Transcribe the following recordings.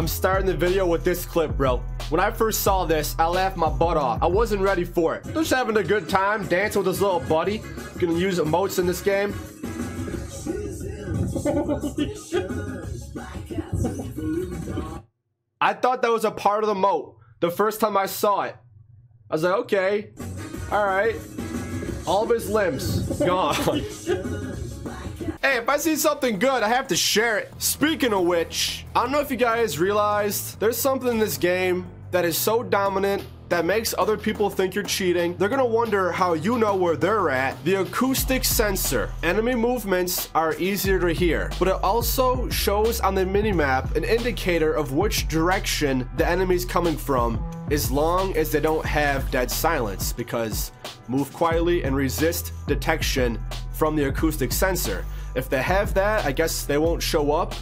I'm starting the video with this clip, bro. When I first saw this, I laughed my butt off. I wasn't ready for it. Just having a good time, dancing with his little buddy. Gonna use emotes in this game. I thought that was a part of the moat the first time I saw it. I was like, okay, all right. All of his limbs gone. hey, if I see something good, I have to share it. Speaking of which, I don't know if you guys realized there's something in this game that is so dominant that makes other people think you're cheating. They're gonna wonder how you know where they're at. The acoustic sensor. Enemy movements are easier to hear, but it also shows on the minimap an indicator of which direction the enemy's coming from as long as they don't have dead silence because move quietly and resist detection from the acoustic sensor. If they have that, I guess they won't show up,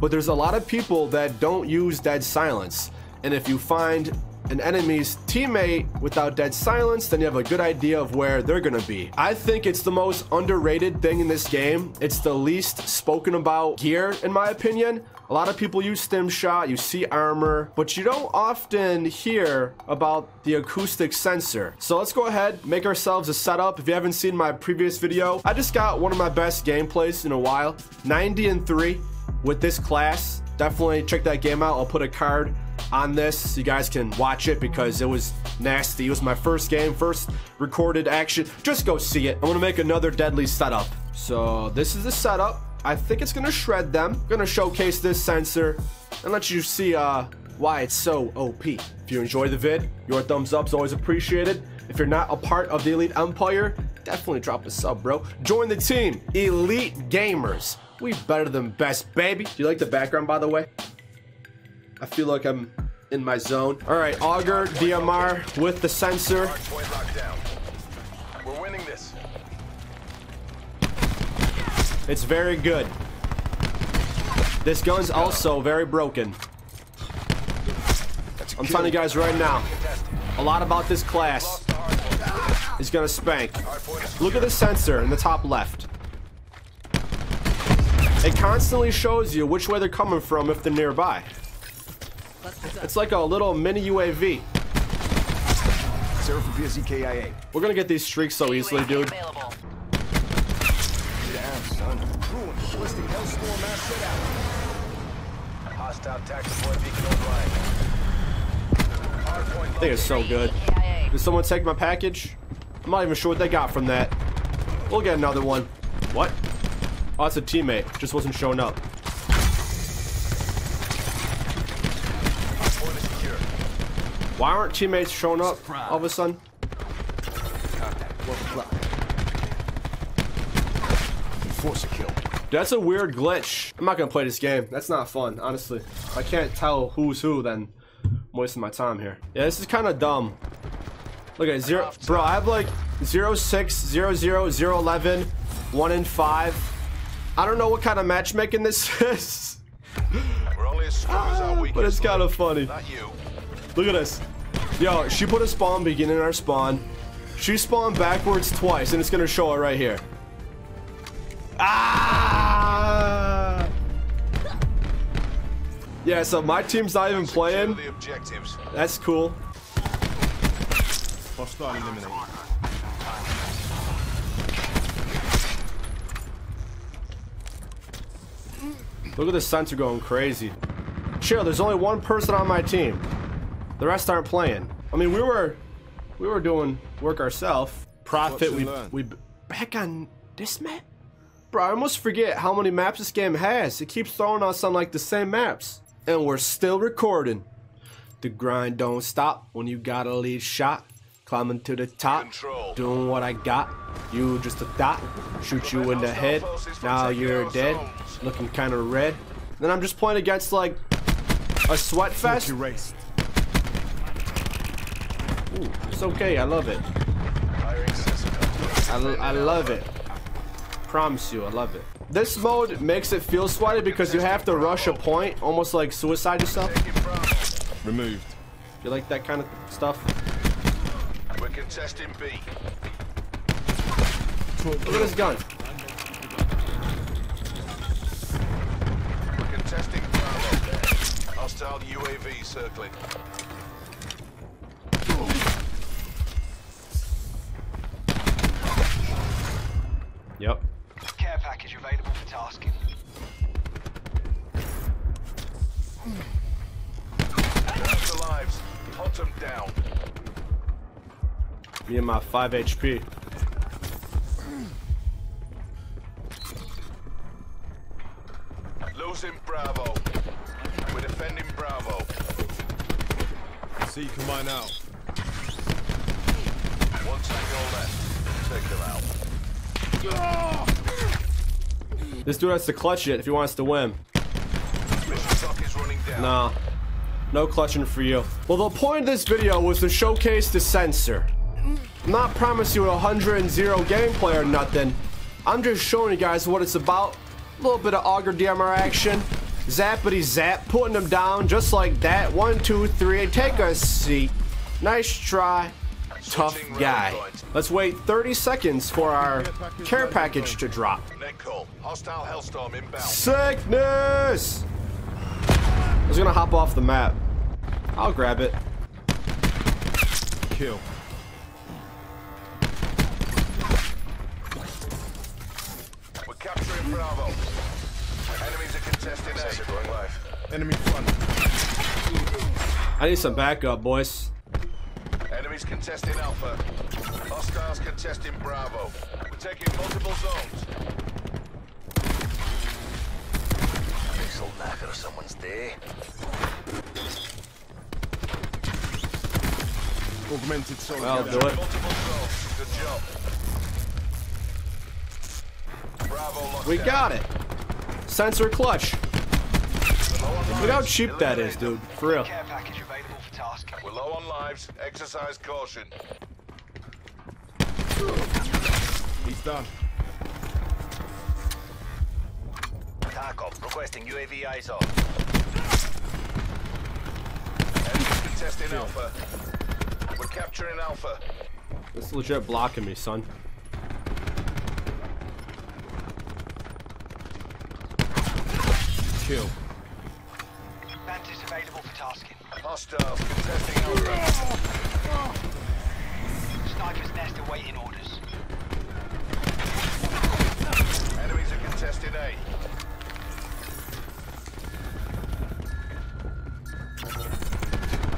but there's a lot of people that don't use dead silence. And if you find an enemy's teammate without dead silence, then you have a good idea of where they're gonna be. I think it's the most underrated thing in this game. It's the least spoken about gear, in my opinion. A lot of people use stim shot, you see armor, but you don't often hear about the acoustic sensor. So let's go ahead, make ourselves a setup. If you haven't seen my previous video, I just got one of my best gameplays in a while. 90 and 3 with this class. Definitely check that game out. I'll put a card on this you guys can watch it because it was nasty. It was my first game, first recorded action. Just go see it. I'm gonna make another deadly setup. So this is the setup. I think it's gonna shred them. I'm gonna showcase this sensor and let you see uh, why it's so OP. If you enjoy the vid, your thumbs up is always appreciated. If you're not a part of the Elite Empire, definitely drop a sub, bro. Join the team, Elite Gamers. We better than best, baby. Do you like the background, by the way? I feel like I'm in my zone. All right, Auger, DMR with the sensor. We're winning this. It's very good. This gun's also very broken. I'm telling you guys right now, a lot about this class is gonna spank. Look at the sensor in the top left. It constantly shows you which way they're coming from if they're nearby. It's like a little mini UAV. Zero for PSEKIA. We're gonna get these streaks so easily, dude. Damn, son. Ruin. Ballistic Hellstorm mass set out. Hostile tactical beacon online. Hardpoint I think it's so good. Did someone take my package? I'm not even sure what they got from that. We'll get another one. What? Oh, it's a teammate. Just wasn't showing up. Why aren't teammates showing up all of a sudden? Force a kill. That's a weird glitch. I'm not gonna play this game. That's not fun, honestly. I can't tell who's who, then I'm wasting my time here. Yeah, this is kind of dumb. Look at zero, bro. I have like 0, 6, 0, 0, 0, 11, 1 and 5. I don't know what kind of matchmaking this is, We're only as as our but it's kind of funny. Not you. Look at this. Yo, she put a spawn beginning our spawn. She spawned backwards twice, and it's gonna show it right here. Ah! Yeah, so my team's not even playing. the objectives. That's cool. Hostile eliminated. Look at the sensor going crazy. Chill, there's only one person on my team. The rest aren't playing. I mean, we were we were doing work ourselves. Profit, we learn. we back on this map? Bro, I almost forget how many maps this game has. It keeps throwing us on like the same maps. And we're still recording. The grind don't stop when you got a lead shot. Climbing to the top, Control. doing what I got. You just a dot, shoot you in the head. Now you're dead, looking kind of red. Then I'm just playing against like a sweat fest. Erased. Ooh, it's okay, I love it. I, I love it. Promise you, I love it. This mode makes it feel sweaty because you have to rush a point, almost like suicide yourself. Taking Bravo. Removed. You like that kind of stuff? We're contesting B. Look at this gun. We're contesting Bravo. Hostile UAV circling. Yep. Care package available for tasking. Down to lives. Hunt them down. Me and my 5 HP. Losing Bravo. We're defending Bravo. See, come on out. One tango left. Take them out. This dude has to clutch it if he wants to win. Nah. No clutching for you. Well, the point of this video was to showcase the sensor. I'm not promising you a 100 and 0 gameplay or nothing. I'm just showing you guys what it's about. A little bit of auger DMR action. Zappity zap, putting them down just like that. One, two, three, take a seat. Nice try. Tough guy. Let's wait 30 seconds for our care package to drop. Net call. Hostile Hellstorm inbound. Sickness! I was gonna hop off the map. I'll grab it. Kill. We're capturing Bravo. Enemies are contesting A. going live. Enemy front. I need some backup, boys. Enemies contesting Alpha. Hostiles contesting Bravo. We're taking multiple zones. This'll knacker someone's day. Augmented soldier. I'll do it. Multiple zones. Good job. Bravo We down. got it. Sensor clutch. Look how cheap that is, dude. For real. Lives. Exercise caution. He's done. TACOM requesting UAV ISO. Enemies contesting Alpha. We're capturing Alpha. It's legit blocking me, son. Kill. Hostiles contesting Alpha. Sniper's nest awaiting orders. Enemies are contesting A. Eh?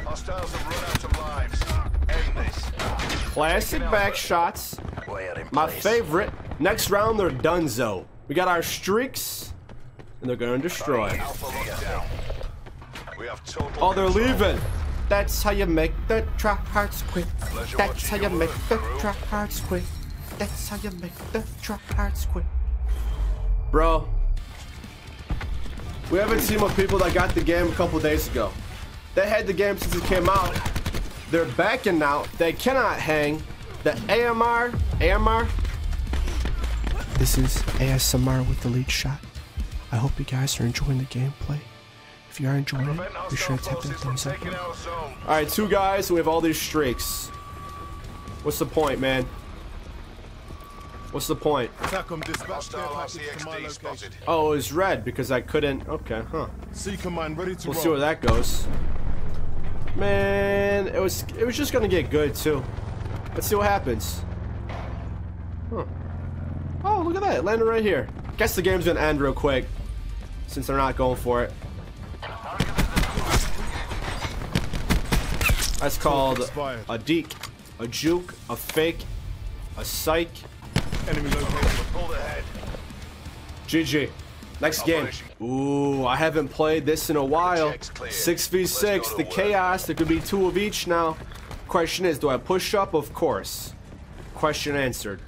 Hostiles have run out of lives. End this. Classic back shots. My favorite. Next round, they're donezo. We got our streaks, and they're gonna destroy. Alpha Oh, they're leaving. That's how you make the tryhards quit. Pleasure That's how you make the crew. tryhards quit. That's how you make the tryhards quit. Bro, we haven't seen with people that got the game a couple days ago. They had the game since it came out. They're backing out. They cannot hang. The AMR, AMR. This is ASMR with the lead shot. I hope you guys are enjoying the gameplay. If you are enjoying it, be sure to tap that thumbs up. taking button. our zone. All right, two guys. We have all these streaks. What's the point, man? What's the point? TACOM dispatch care Hostile package to my RCXD location. spotted. Oh, it's red because I couldn't. Okay, huh? C command ready to We'll see where that goes. Man, it was it was just gonna get good too. Let's see what happens. Huh. Oh, look at that! It landed right here. Guess the game's gonna end real quick since they're not going for it. That's called a deek, a juke, a fake, a psych. Enemy located. Pulled ahead. GG. Next game. Operation. Ooh, I haven't played this in a while. 6v6, the chaos. There could be two of each now. Question is, do I push up? Of course. Question answered.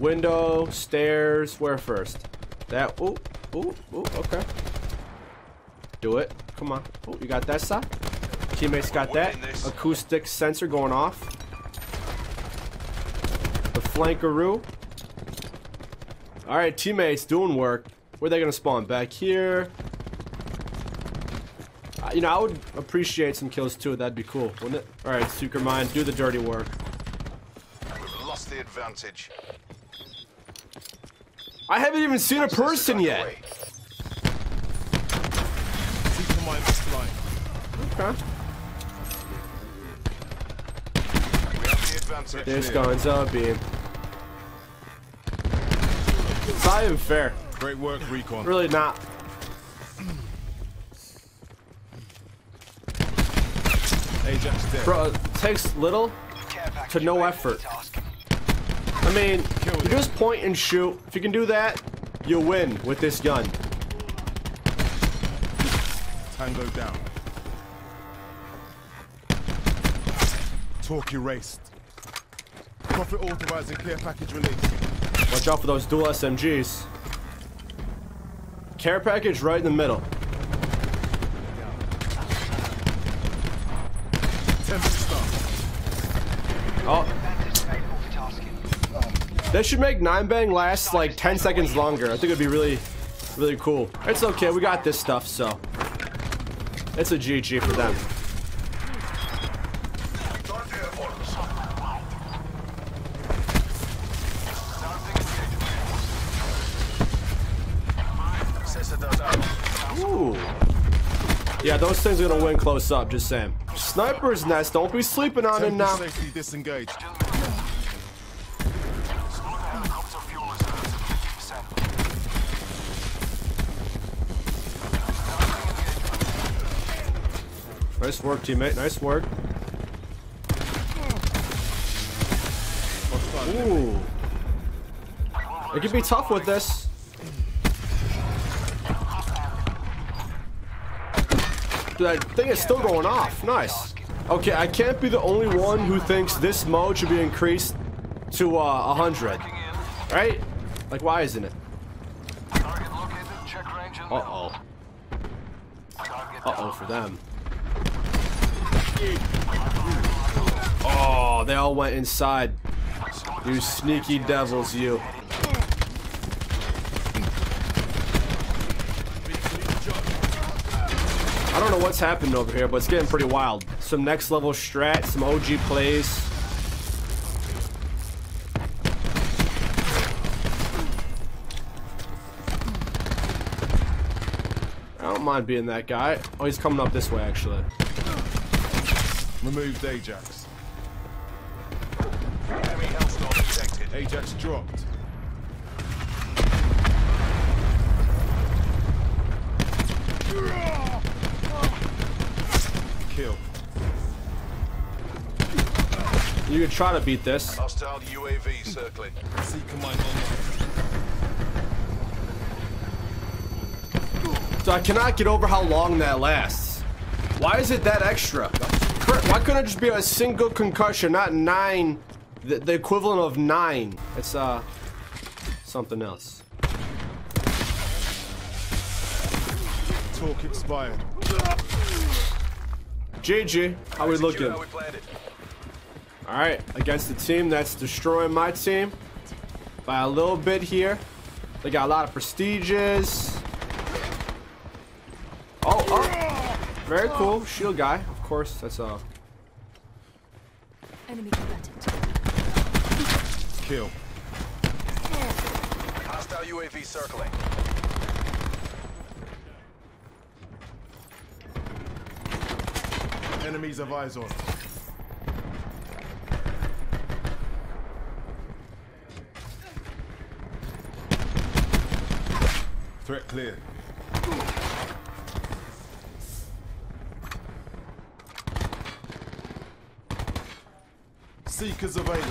Window, stairs, where first? That, ooh, ooh, ooh, okay. Do it. Come on. Oh, you got that side? Teammates got that. Acoustic sensor going off. The flankaroo. All right, teammates doing work. Where are they gonna spawn? Back here. Uh, you know, I would appreciate some kills too. That'd be cool, wouldn't it? All right, Seeker Mine, do the dirty work. We've lost the advantage. I haven't even seen a person yet. This gun's a beam. It's not even fair. Great work, Recon. Really not. Ajax dead. Bro, it takes little. To no effort. I mean, you just point and shoot. If you can do that, you'll win with this gun. Tango down. Talk erased. Profit authorizing care package release. Watch out for those dual SMGs. Care package right in the middle. Oh, Vantage available for tasking. That should make nine bang last like 10 seconds longer. I think it'd be really, really cool. It's okay, we got this stuff, so. It's a GG for them. Sensor does out. Ooh. Yeah, those things are gonna win close up, just saying. Sniper's nest, don't be sleeping on it now. safely disengaged. Nice work, teammate, nice work. Ooh. It can be tough with this. That thing is still going off. Nice. Okay, I can't be the only one who thinks this mode should be increased to uh, 100. Right? Like, why isn't it? Uh-oh. Uh-oh for them. Oh, they all went inside. You sneaky devils, you. I don't know what's happened over here, but it's getting pretty wild. Some next level strat, some OG plays. I don't mind being that guy. Oh, he's coming up this way, actually. Removed Ajax. Enemy hellstorm detected. Ajax dropped. Kill. You can try to beat this. Hostile UAV circling. Seeker mine online. So I cannot get over how long that lasts. Why is it that extra? Why couldn't it just be a single concussion, not nine? The, the equivalent of nine. It's uh something else. Talk expired. GG. How we Execute looking? How we planned it. All right, against the team that's destroying my team by a little bit here. They got a lot of prestiges. Oh, oh, very cool. Shield guy, of course. That's uh. Enemy combatant. Kill. Hostile UAV circling. Enemies of eyes on. Clear. Seekers available.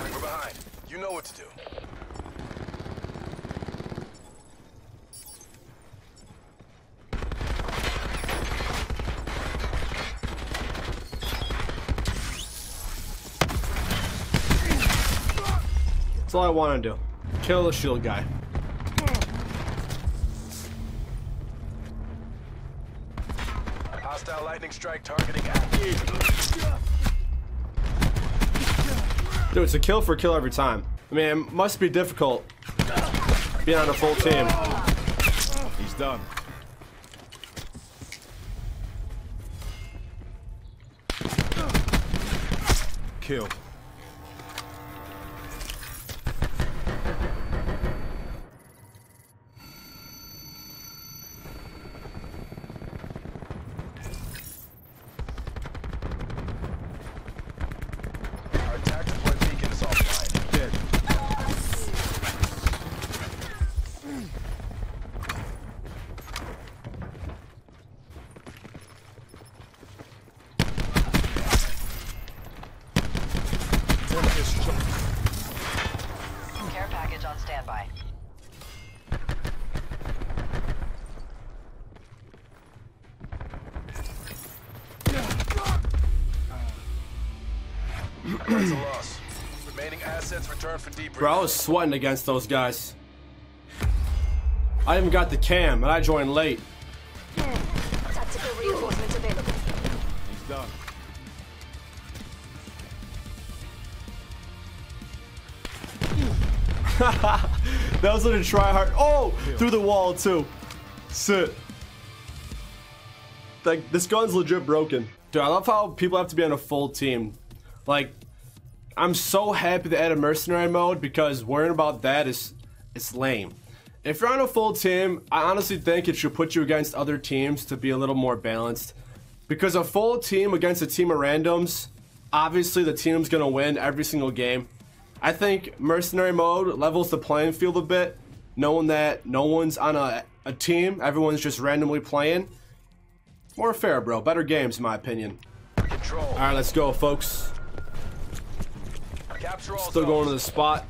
We're behind. You know what to do. That's all I want to do. Kill the shield guy. Hostile lightning strike targeting active. Dude, it's a kill for kill every time. I mean, it must be difficult being on a full team. He's done. Kill. Work this job. Care package on standby. That's a loss. Remaining assets returned for debriefing. Bro, I was sweating against those guys. I even got the cam, and I joined late. Tactical reinforcements available. He's done. That was a try hard. Oh, through the wall too. Sit. Like this gun's legit broken. Dude, I love how people have to be on a full team. Like, I'm so happy they added mercenary mode because worrying about that is it's lame. If you're on a full team, I honestly think it should put you against other teams to be a little more balanced. Because a full team against a team of randoms, obviously the team's gonna win every single game. I think mercenary mode levels the playing field a bit, knowing that no one's on a, a team, everyone's just randomly playing. More fair, bro. Better games, in my opinion. Control. All right, let's go, folks. Capture all Still going to the spot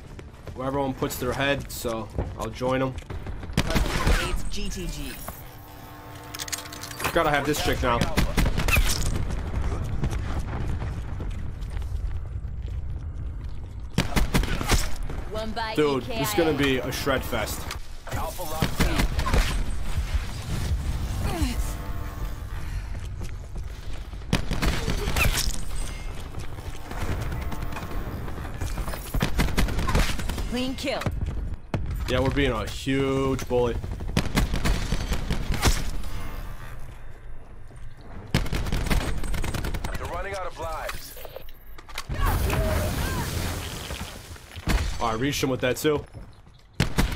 where everyone puts their head, so I'll join them. It's GTG. Gotta have this chick now. Alpha. One by Dude, this is gonna be a shred fest. Clean kill. Yeah, we're being a huge bully. They're running out of lives. Oh, I reached him with that too.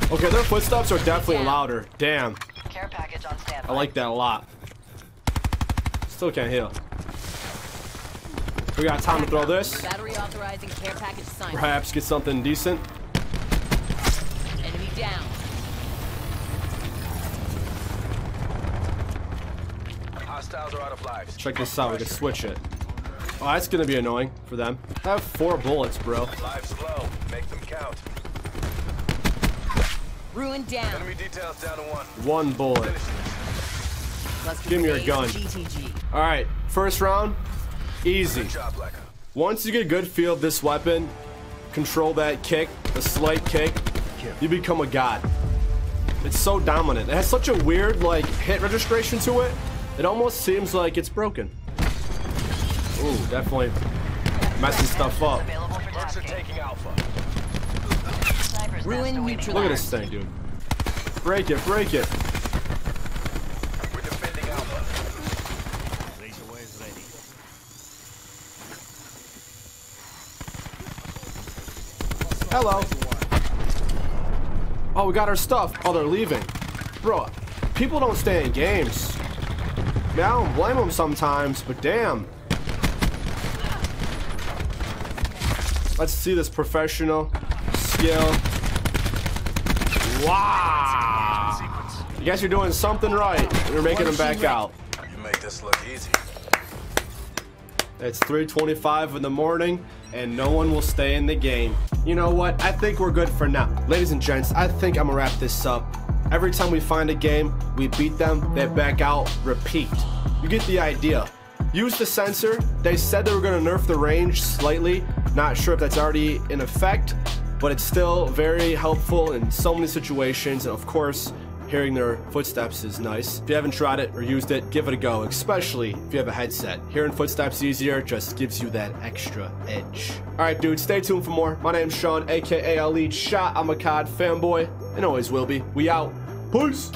Okay, their footsteps are definitely louder. Damn, Care package on standby. I like that a lot. Still can't heal. We got time to throw this. Battery authorizing care package signed. Perhaps get something decent. Enemy down. Hostiles are out of lives. Check this out. We can switch it. Oh, that's gonna be annoying for them. I have four bullets, bro. Lives low. Make them count. Ruin down. Enemy details down to one. One bullet. Finish it. Cluster Give me your gun. GTG. All right, first round, easy. Job, Lekka. Once you get a good feel of this weapon, control that kick, the slight kick, you become a god. It's so dominant. It has such a weird like hit registration to it. It almost seems like it's broken. Ooh, definitely messing stuff up. Available for Mercs are tasking. taking Alpha. Ruin neutral. Look at this thing, dude. Break it, break it. We're defending Alpha. Hello. Oh, we got our stuff. Oh, they're leaving. Bro, people don't stay in games. Man, I don't blame them sometimes, but damn. Let's see this professional skill. Wow. I guess You guys are doing something right. You're making them back out. You make this look easy. It's 3:25 in the morning, and no one will stay in the game. You know what? I think we're good for now, ladies and gents. I think I'm gonna wrap this up. Every time we find a game, we beat them, they back out, repeat. You get the idea. Use the sensor. They said they were gonna nerf the range slightly. Not sure if that's already in effect, but it's still very helpful in so many situations. And of course, Hearing their footsteps is nice. If you haven't tried it or used it, give it a go, especially if you have a headset. Hearing footsteps easier just gives you that extra edge. Alright, dude, stay tuned for more. My name's Sean, aka Elite Shot. I'm a COD fanboy, and always will be. We out. Peace!